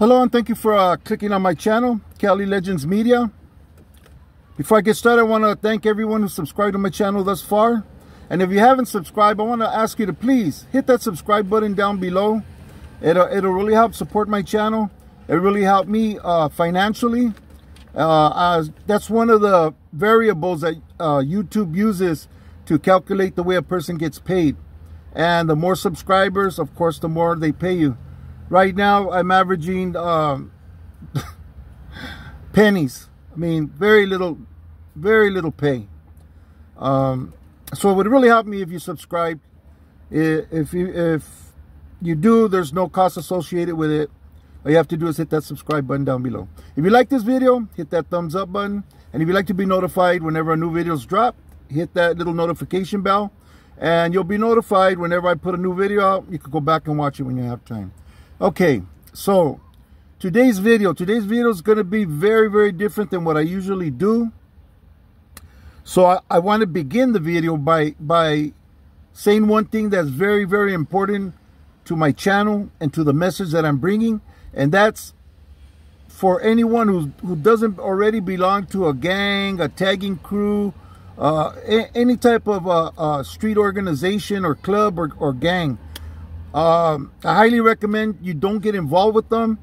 Hello and thank you for uh, clicking on my channel, Cali Legends Media. Before I get started, I want to thank everyone who subscribed to my channel thus far. And if you haven't subscribed, I want to ask you to please hit that subscribe button down below. It'll, it'll really help support my channel. It really helped me uh, financially. Uh, that's one of the variables that uh, YouTube uses to calculate the way a person gets paid. And the more subscribers, of course, the more they pay you. Right now, I'm averaging um, pennies. I mean, very little, very little pay. Um, so it would really help me if you subscribe. If you if you do, there's no cost associated with it. All you have to do is hit that subscribe button down below. If you like this video, hit that thumbs up button. And if you'd like to be notified whenever a new videos drop, hit that little notification bell. And you'll be notified whenever I put a new video out. You can go back and watch it when you have time. Okay, so today's video, today's video is going to be very, very different than what I usually do. So I, I want to begin the video by, by saying one thing that's very, very important to my channel and to the message that I'm bringing. And that's for anyone who, who doesn't already belong to a gang, a tagging crew, uh, any type of uh, uh, street organization or club or, or gang. Um, I highly recommend you don't get involved with them.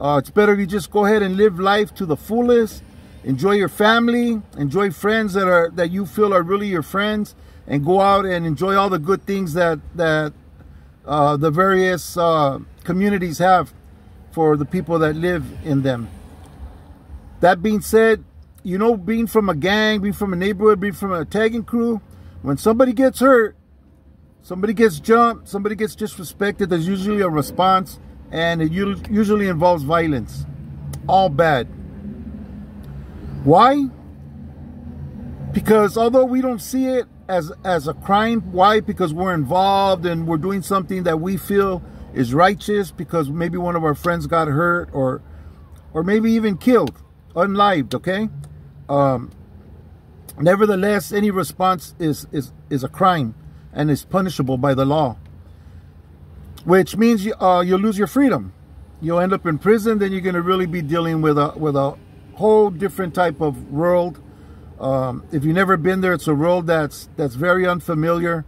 Uh, it's better you just go ahead and live life to the fullest. Enjoy your family. Enjoy friends that are that you feel are really your friends, and go out and enjoy all the good things that that uh, the various uh, communities have for the people that live in them. That being said, you know, being from a gang, being from a neighborhood, being from a tagging crew, when somebody gets hurt, somebody gets jumped, somebody gets disrespected, there's usually a response and it usually involves violence. All bad. Why? Because although we don't see it as, as a crime, why? Because we're involved and we're doing something that we feel is righteous because maybe one of our friends got hurt or or maybe even killed, unlived, okay? Um, nevertheless, any response is, is, is a crime and is punishable by the law. Which means you, uh, you'll lose your freedom. You'll end up in prison. Then you're going to really be dealing with a with a whole different type of world. Um, if you've never been there, it's a world that's that's very unfamiliar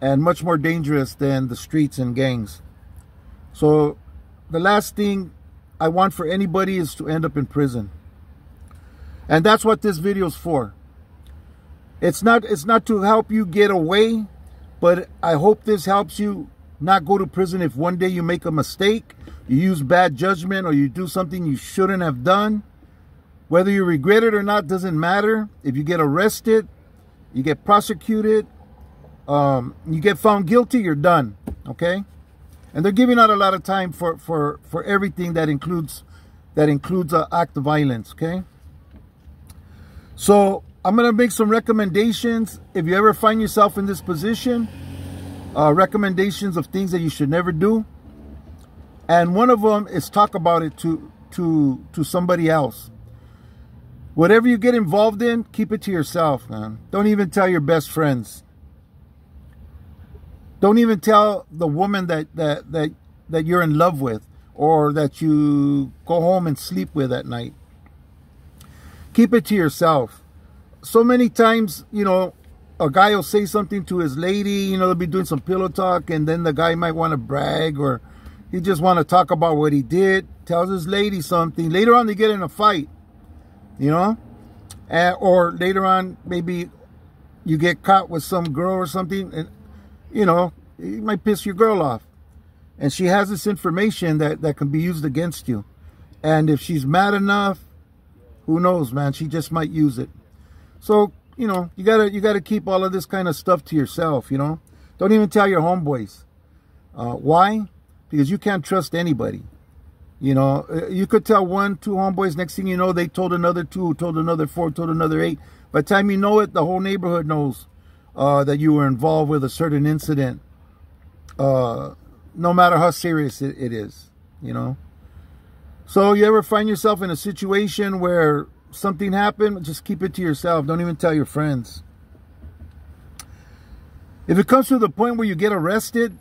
and much more dangerous than the streets and gangs. So, the last thing I want for anybody is to end up in prison. And that's what this video is for. It's not it's not to help you get away but I hope this helps you not go to prison if one day you make a mistake, you use bad judgment, or you do something you shouldn't have done. Whether you regret it or not doesn't matter. If you get arrested, you get prosecuted, um, you get found guilty, you're done. Okay? And they're giving out a lot of time for, for, for everything that includes that includes an act of violence. Okay? So I'm going to make some recommendations. If you ever find yourself in this position, uh, recommendations of things that you should never do. And one of them is talk about it to, to, to somebody else. Whatever you get involved in, keep it to yourself, man. Don't even tell your best friends. Don't even tell the woman that, that, that, that you're in love with or that you go home and sleep with at night. Keep it to yourself so many times, you know, a guy will say something to his lady, you know, they'll be doing some pillow talk, and then the guy might want to brag or he just want to talk about what he did, tells his lady something. Later on, they get in a fight, you know, or later on, maybe you get caught with some girl or something, and, you know, it might piss your girl off. And she has this information that, that can be used against you. And if she's mad enough, who knows, man, she just might use it. So, you know, you gotta you gotta keep all of this kind of stuff to yourself, you know. Don't even tell your homeboys. Uh, why? Because you can't trust anybody. You know, uh, you could tell one, two homeboys. Next thing you know, they told another two, told another four, told another eight. By the time you know it, the whole neighborhood knows uh, that you were involved with a certain incident. Uh, no matter how serious it, it is, you know. So you ever find yourself in a situation where something happened, just keep it to yourself. Don't even tell your friends. If it comes to the point where you get arrested,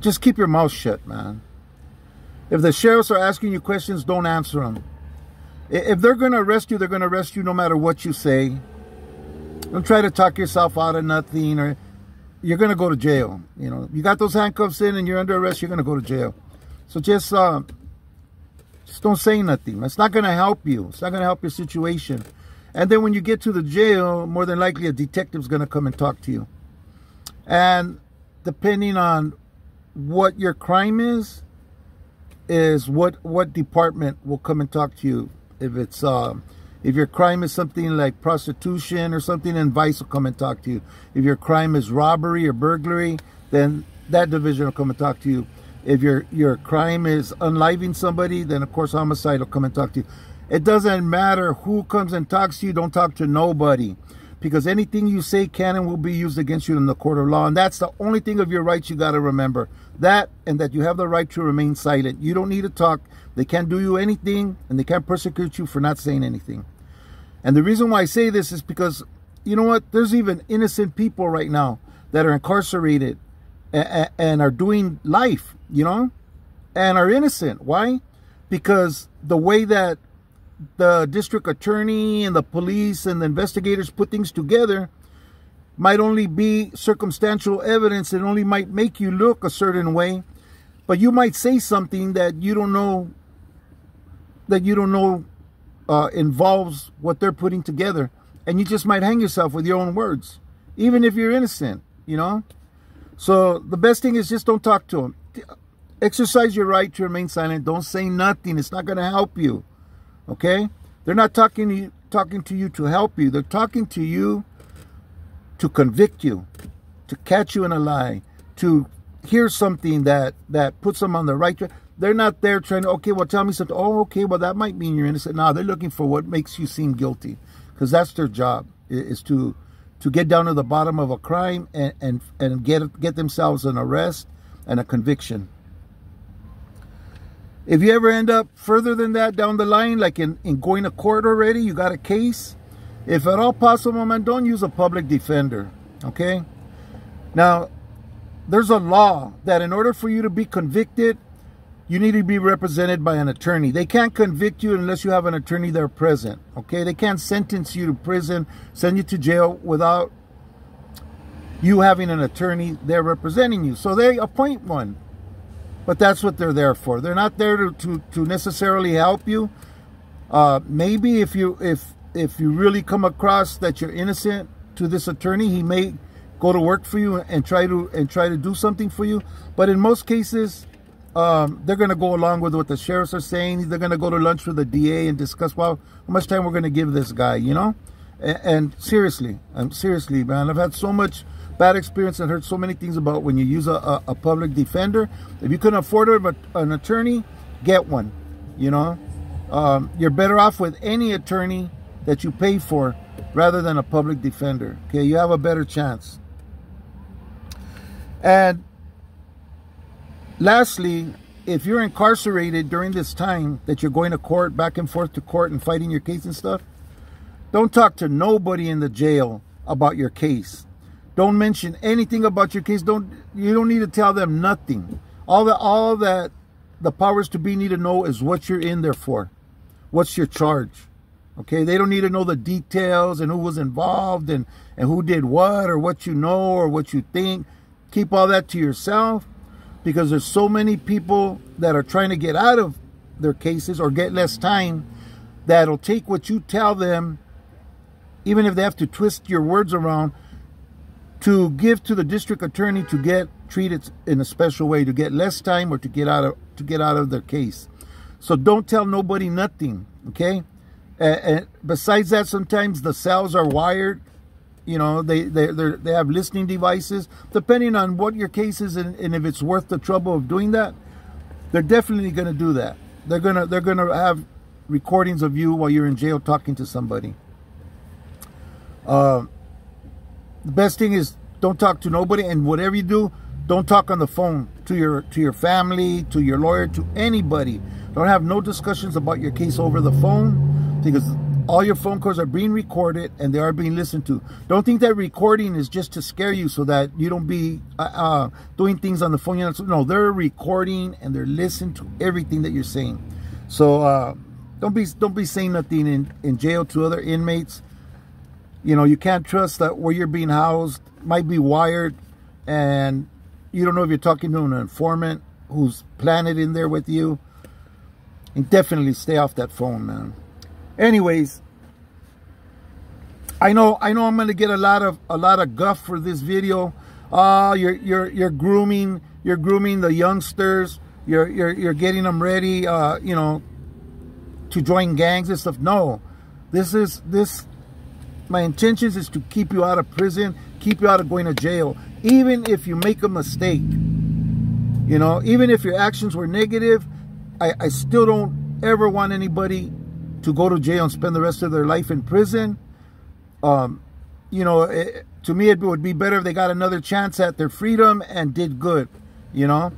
just keep your mouth shut, man. If the sheriffs are asking you questions, don't answer them. If they're going to arrest you, they're going to arrest you no matter what you say. Don't try to talk yourself out of nothing or you're going to go to jail. You know, you got those handcuffs in and you're under arrest, you're going to go to jail. So just, uh, just don't say nothing. It's not going to help you. It's not going to help your situation. And then when you get to the jail, more than likely a detective's going to come and talk to you. And depending on what your crime is, is what what department will come and talk to you. If it's uh, if your crime is something like prostitution or something, then Vice will come and talk to you. If your crime is robbery or burglary, then that division will come and talk to you. If your your crime is unliving somebody, then of course homicide will come and talk to you. It doesn't matter who comes and talks to you. Don't talk to nobody because anything you say can and will be used against you in the court of law. And that's the only thing of your rights you got to remember. That and that you have the right to remain silent. You don't need to talk. They can't do you anything and they can't persecute you for not saying anything. And the reason why I say this is because, you know what? There's even innocent people right now that are incarcerated and, and are doing life, you know, and are innocent. Why? Because the way that the district attorney and the police and the investigators put things together might only be circumstantial evidence it only might make you look a certain way but you might say something that you don't know that you don't know uh, involves what they're putting together and you just might hang yourself with your own words even if you're innocent you know so the best thing is just don't talk to them exercise your right to remain silent don't say nothing it's not going to help you Okay? They're not talking to you, talking to you to help you. They're talking to you to convict you, to catch you in a lie, to hear something that that puts them on the right track. They're not there trying to, okay, well, tell me something. Oh, okay, well, that might mean you're innocent. No, they're looking for what makes you seem guilty because that's their job is to to get down to the bottom of a crime and, and, and get, get themselves an arrest and a conviction. If you ever end up further than that down the line, like in, in going to court already, you got a case, if at all possible, man, don't use a public defender, okay? Now, there's a law that in order for you to be convicted, you need to be represented by an attorney. They can't convict you unless you have an attorney there present, okay? They can't sentence you to prison, send you to jail without you having an attorney there representing you. So they appoint one. But that's what they're there for. They're not there to, to, to necessarily help you. Uh, maybe if you if if you really come across that you're innocent to this attorney, he may go to work for you and try to and try to do something for you. But in most cases, um, they're going to go along with what the sheriffs are saying. They're going to go to lunch with the DA and discuss, well, how much time we're going to give this guy, you know? And, and seriously, I'm seriously, man, I've had so much bad experience and heard so many things about when you use a, a, a public defender. If you can afford a, an attorney, get one. You know, um, you're better off with any attorney that you pay for rather than a public defender. Okay, you have a better chance. And lastly, if you're incarcerated during this time that you're going to court, back and forth to court and fighting your case and stuff, don't talk to nobody in the jail about your case. Don't mention anything about your case. Don't you don't need to tell them nothing. All that all that the powers to be need to know is what you're in there for. What's your charge? Okay, they don't need to know the details and who was involved and, and who did what or what you know or what you think. Keep all that to yourself because there's so many people that are trying to get out of their cases or get less time that'll take what you tell them, even if they have to twist your words around, to give to the district attorney to get treated in a special way to get less time or to get out of to get out of their case. So don't tell nobody nothing okay? And, besides that sometimes the cells are wired you know they they they have listening devices. Depending on what your case is and, and if it's worth the trouble of doing that they're definitely going to do that. They're gonna they're gonna have recordings of you while you're in jail talking to somebody. Uh, the best thing is don't talk to nobody and whatever you do don't talk on the phone to your to your family to your lawyer to anybody. Don't have no discussions about your case over the phone because all your phone calls are being recorded and they are being listened to. Don't think that recording is just to scare you so that you don't be uh, uh, doing things on the phone. No, they're recording and they're listening to everything that you're saying. So uh, don't be don't be saying nothing in, in jail to other inmates. You know, you can't trust that where you're being housed might be wired and you don't know if you're talking to an informant who's planted in there with you. And definitely stay off that phone, man anyways i know i know i'm gonna get a lot of a lot of guff for this video. Uh you're you're you're grooming you're grooming the youngsters. You're you're you're getting them ready uh you know to join gangs and stuff. No. This is this my intentions is to keep you out of prison keep you out of going to jail even if you make a mistake. You know even if your actions were negative i i still don't ever want anybody to go to jail and spend the rest of their life in prison. Um, you know, it, to me, it would be better if they got another chance at their freedom and did good, you know.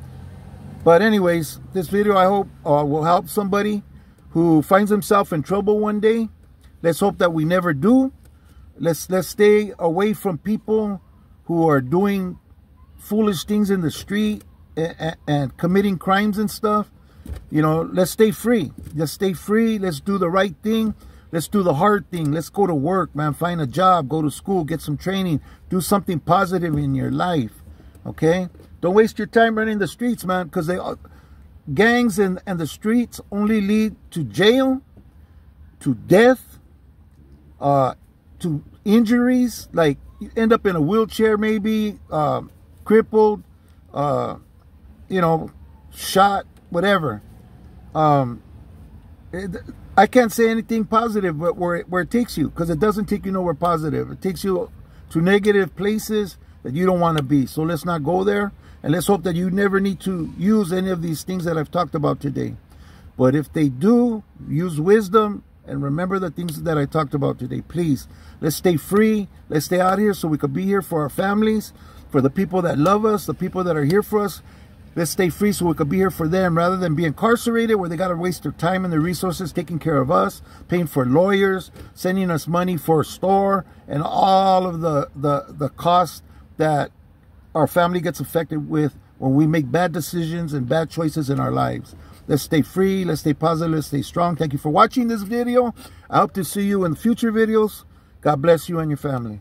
But anyways, this video, I hope, uh, will help somebody who finds himself in trouble one day. Let's hope that we never do. Let's, let's stay away from people who are doing foolish things in the street and, and committing crimes and stuff. You know, let's stay free. Let's stay free. Let's do the right thing. Let's do the hard thing. Let's go to work, man. Find a job, go to school, get some training, do something positive in your life. Okay? Don't waste your time running the streets, man, because they gangs and, and the streets only lead to jail, to death, uh, to injuries, like you end up in a wheelchair maybe, uh, crippled, uh, you know, shot, whatever. Um, it, I can't say anything positive, but where where it takes you, because it doesn't take you nowhere positive. It takes you to negative places that you don't want to be. So let's not go there, and let's hope that you never need to use any of these things that I've talked about today. But if they do, use wisdom and remember the things that I talked about today. Please, let's stay free. Let's stay out here so we could be here for our families, for the people that love us, the people that are here for us, let's stay free so we could be here for them rather than be incarcerated where they got to waste their time and their resources taking care of us, paying for lawyers, sending us money for a store, and all of the, the, the costs that our family gets affected with when we make bad decisions and bad choices in our lives. Let's stay free. Let's stay positive. Let's stay strong. Thank you for watching this video. I hope to see you in future videos. God bless you and your family.